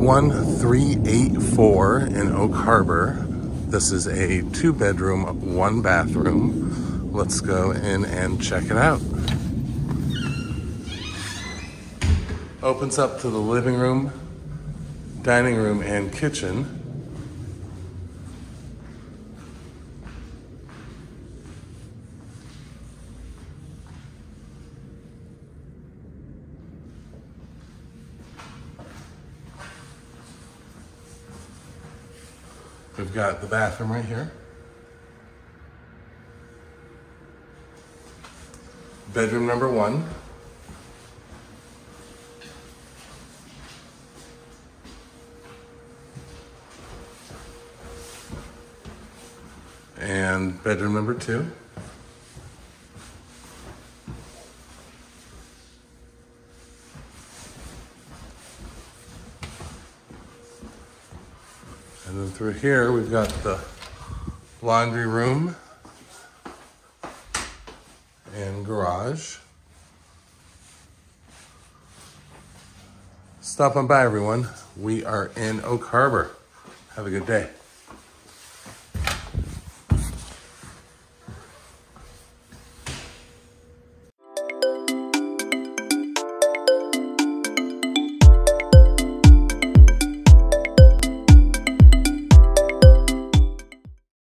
One three eight four in Oak Harbor. This is a two bedroom, one bathroom. Let's go in and check it out. Opens up to the living room, dining room, and kitchen. We've got the bathroom right here. Bedroom number one. And bedroom number two. And then through here, we've got the laundry room and garage. Stop on by, everyone. We are in Oak Harbor. Have a good day.